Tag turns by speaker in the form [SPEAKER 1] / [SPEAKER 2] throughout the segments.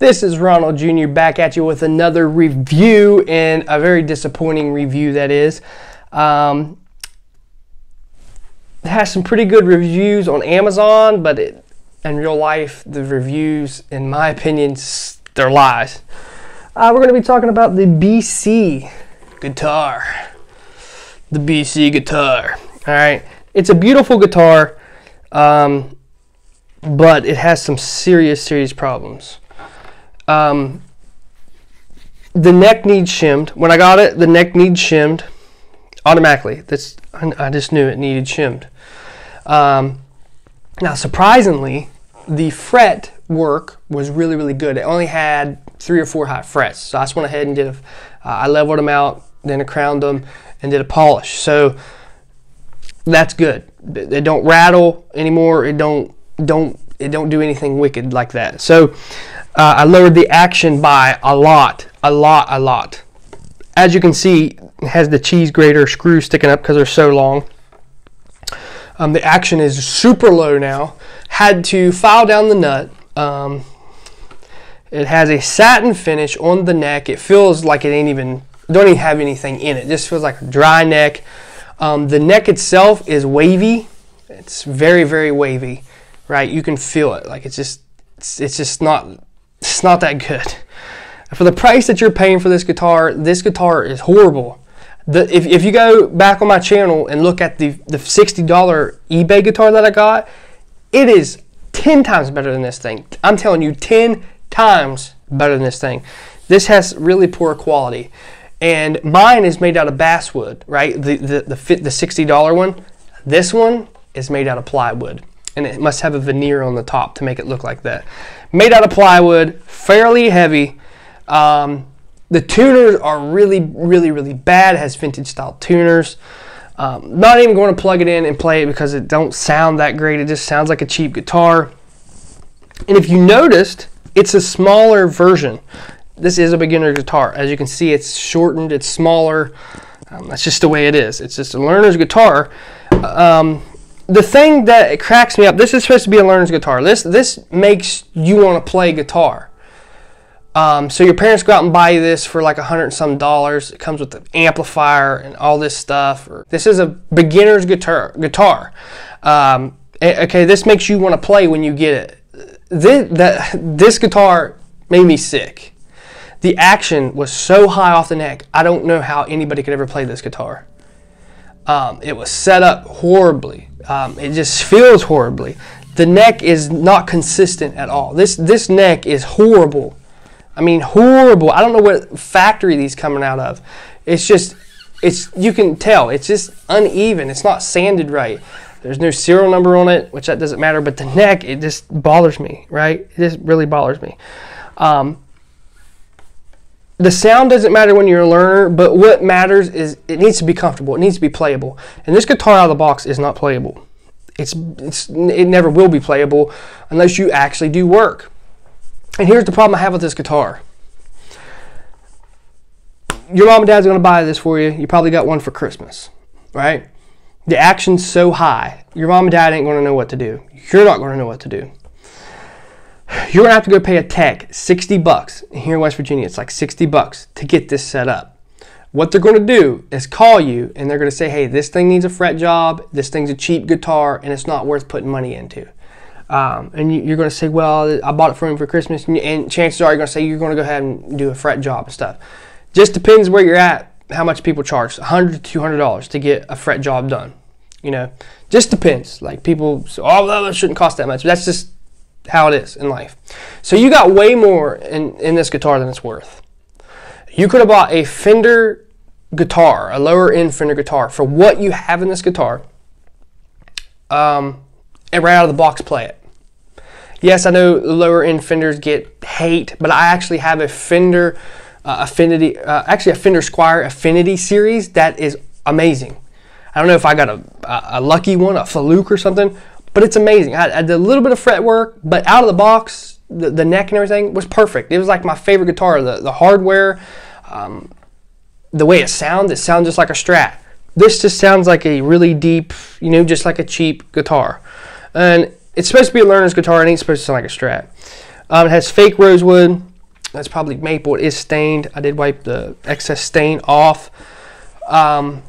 [SPEAKER 1] This is Ronald Jr. back at you with another review and a very disappointing review that is. Um, it has some pretty good reviews on Amazon, but it, in real life, the reviews, in my opinion, they're lies. Uh, we're going to be talking about the BC guitar. The BC guitar. All right. It's a beautiful guitar, um, but it has some serious, serious problems. Um, the neck needs shimmed. When I got it, the neck needs shimmed automatically. That's I just knew it needed shimmed. Um, now, surprisingly, the fret work was really, really good. It only had three or four hot frets, so I just went ahead and did a. Uh, I leveled them out, then I crowned them, and did a polish. So that's good. They don't rattle anymore. It don't don't it don't do anything wicked like that. So uh, I lowered the action by a lot, a lot, a lot. As you can see, it has the cheese grater screw sticking up because they're so long. Um, the action is super low now. Had to file down the nut. Um, it has a satin finish on the neck. It feels like it ain't even, don't even have anything in it. it just feels like a dry neck. Um, the neck itself is wavy. It's very, very wavy, right? You can feel it. Like it's just, it's, it's just not it's not that good. For the price that you're paying for this guitar, this guitar is horrible. The, if, if you go back on my channel and look at the, the $60 eBay guitar that I got, it is 10 times better than this thing. I'm telling you, 10 times better than this thing. This has really poor quality. And mine is made out of basswood, right? The, the, the, the $60 one. This one is made out of plywood and it must have a veneer on the top to make it look like that. Made out of plywood, fairly heavy. Um, the tuners are really, really, really bad. It has vintage style tuners. Um, not even going to plug it in and play it because it don't sound that great. It just sounds like a cheap guitar. And if you noticed, it's a smaller version. This is a beginner guitar. As you can see, it's shortened, it's smaller. Um, that's just the way it is. It's just a learner's guitar. Um, the thing that cracks me up, this is supposed to be a learner's guitar. This this makes you want to play guitar. Um, so your parents go out and buy this for like a hundred and some dollars. It comes with the amplifier and all this stuff. This is a beginner's guitar. Guitar. Um, okay, this makes you want to play when you get it. This, that, this guitar made me sick. The action was so high off the neck. I don't know how anybody could ever play this guitar. Um, it was set up horribly. Um, it just feels horribly. The neck is not consistent at all. This this neck is horrible. I mean horrible. I don't know what factory these coming out of. It's just it's you can tell it's just uneven. It's not sanded right. There's no serial number on it, which that doesn't matter. But the neck, it just bothers me. Right? It just really bothers me. Um, the sound doesn't matter when you're a learner, but what matters is it needs to be comfortable. It needs to be playable. And this guitar out of the box is not playable. It's, it's it never will be playable unless you actually do work. And here's the problem I have with this guitar. Your mom and dad's going to buy this for you. You probably got one for Christmas, right? The action's so high. Your mom and dad ain't going to know what to do. You're not going to know what to do you're gonna have to go pay a tech 60 bucks. Here in West Virginia, it's like 60 bucks to get this set up. What they're gonna do is call you and they're gonna say, hey, this thing needs a fret job, this thing's a cheap guitar, and it's not worth putting money into. Um, and you, are going to say, well, I bought it for him for Christmas, and, and chances are you're going to say you're going to go ahead and do a fret job and stuff. Just depends where you're at, how much people charge, 100 to $200 to get a fret job done. You know, just depends. Like people, say, oh, that shouldn't cost that much. But That's just how it is in life. So you got way more in, in this guitar than it's worth. You could have bought a Fender guitar, a lower end Fender guitar, for what you have in this guitar, um, and right out of the box play it. Yes, I know lower end Fenders get hate, but I actually have a Fender uh, Affinity, uh, actually a Fender Squier Affinity series that is amazing. I don't know if I got a, a, lucky one, a fluke or something, but it's amazing. I, I, did a little bit of fret work, but out of the box, the, the neck and everything was perfect. It was like my favorite guitar. The, the hardware, um, the way it sounds, it sounds just like a Strat. This just sounds like a really deep, you know, just like a cheap guitar. And it's supposed to be a learner's guitar, and it's supposed to sound like a Strat. Um, it has fake rosewood. That's probably maple. It is stained. I did wipe the excess stain off. Um,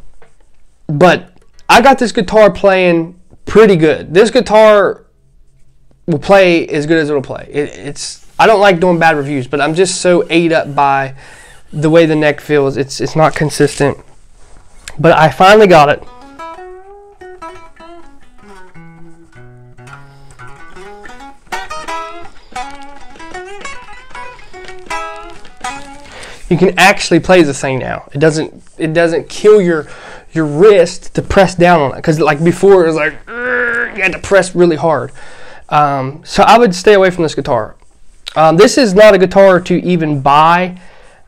[SPEAKER 1] but I got this guitar playing pretty good. This guitar will play as good as it'll play. It, it's I don't like doing bad reviews, but I'm just so ate up by the way the neck feels. It's it's not consistent. But I finally got it. You can actually play the thing now. It doesn't it doesn't kill your your wrist to press down on it because like before it was like you had to press really hard. Um, so I would stay away from this guitar. Um, this is not a guitar to even buy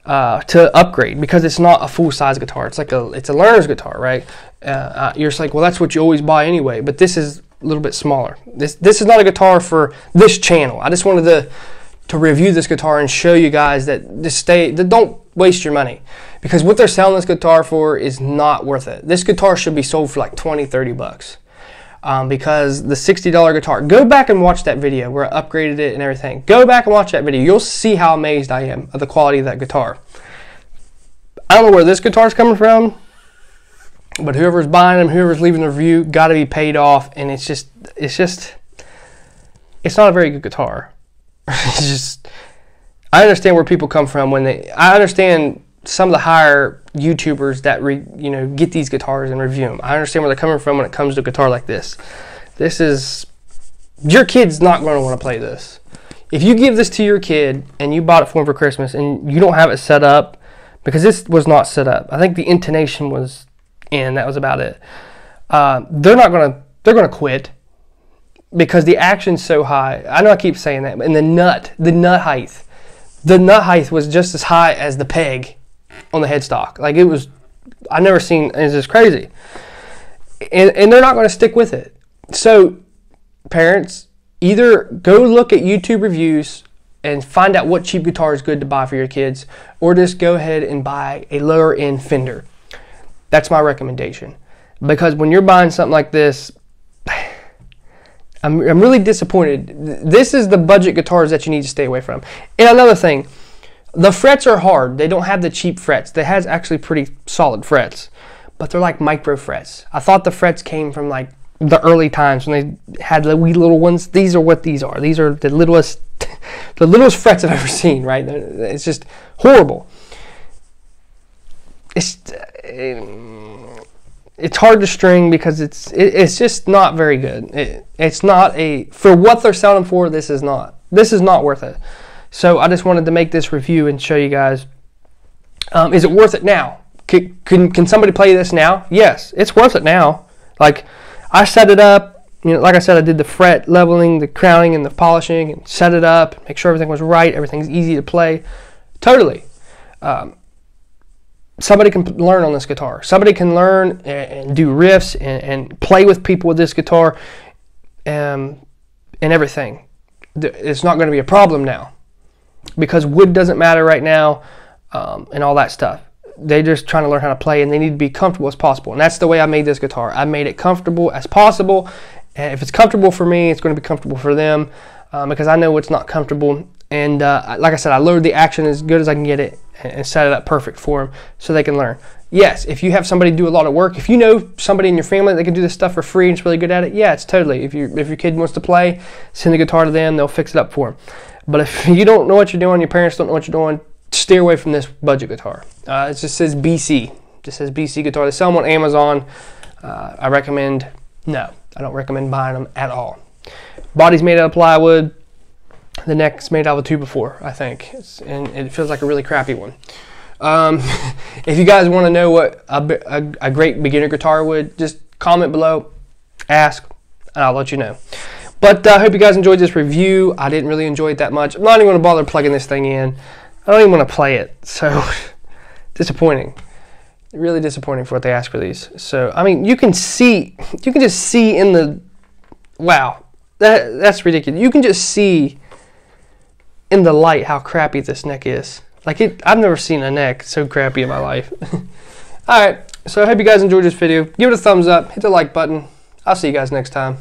[SPEAKER 1] uh, to upgrade because it's not a full size guitar. It's like a it's a learner's guitar, right? Uh, uh, you're just like, well, that's what you always buy anyway. But this is a little bit smaller. This this is not a guitar for this channel. I just wanted to to review this guitar and show you guys that just stay that don't waste your money because what they're selling this guitar for is not worth it. This guitar should be sold for like 20, 30 bucks um, because the $60 guitar, go back and watch that video where I upgraded it and everything. Go back and watch that video. You'll see how amazed I am of the quality of that guitar. I don't know where this guitar is coming from, but whoever's buying them, whoever's leaving the review, got to be paid off. And it's just, it's just, it's not a very good guitar. it's just, I understand where people come from when they, I understand some of the higher YouTubers that re, you know get these guitars and review them. I understand where they're coming from when it comes to a guitar like this. This is your kid's not going to want to play this. If you give this to your kid and you bought it for him for Christmas and you don't have it set up because this was not set up. I think the intonation was in. That was about it. Uh, they're not going to they're going to quit because the action's so high. I know I keep saying that, but and the nut, the nut height, the nut height was just as high as the peg on the headstock. Like it was, I never seen. It's just crazy, and and they're not going to stick with it. So, parents, either go look at YouTube reviews and find out what cheap guitar is good to buy for your kids, or just go ahead and buy a lower end Fender. That's my recommendation. Because when you're buying something like this, I'm, I'm really disappointed. This is the budget guitars that you need to stay away from. And another thing, the frets are hard. They don't have the cheap frets. They has actually pretty solid frets, but they're like micro frets. I thought the frets came from like the early times when they had the wee little ones. These are what these are. These are the littlest, the littlest frets I've ever seen. Right? It's just horrible. It's uh, it's hard to string because it's it, it's just not very good. It, it's not a for what they're selling for. This is not. This is not worth it. So I just wanted to make this review and show you guys. Um, is it worth it now? Can, can, can somebody play this now? Yes, it's worth it now. Like I set it up, you know, like I said, I did the fret leveling, the crowning, and the polishing, and set it up, make sure everything was right, everything's easy to play. Totally. Um, somebody can learn on this guitar. Somebody can learn and, and do riffs and, and, play with people with this guitar um, and everything. It's not going to be a problem now because wood doesn't matter right now um, and all that stuff. They're just trying to learn how to play and they need to be comfortable as possible. And that's the way I made this guitar. I made it comfortable as possible. And if it's comfortable for me, it's going to be comfortable for them um, because I know what's not comfortable. And uh, like I said, I lowered the action as good as I can get it and set it up perfect for them so they can learn. Yes, if you have somebody do a lot of work, if you know somebody in your family that can do this stuff for free and is really good at it, yeah, it's totally. If you if your kid wants to play, send the guitar to them, they'll fix it up for them. But if you don't know what you're doing, your parents don't know what you're doing, steer away from this budget guitar. Uh, it just says BC. It just says BC guitar. They sell them on Amazon. Uh, I recommend, no, I don't recommend buying them at all. Body's made out of plywood. The neck's made out of a 2x4, I think. It's, and it feels like a really crappy one. Um, if you guys want to know what a, a, a great beginner guitar would, just comment below, ask, and I'll let you know. But I uh, hope you guys enjoyed this review. I didn't really enjoy it that much. I'm not even going to bother plugging this thing in. I don't even want to play it. So disappointing. Really disappointing for what they ask for these. So I mean, you can see, you can just see in the, wow, that that's ridiculous. You can just see in the light how crappy this neck is. Like it, I've never seen a neck so crappy in my life. All right, so I hope you guys enjoyed this video. Give it a thumbs up, hit the like button. I'll see you guys next time.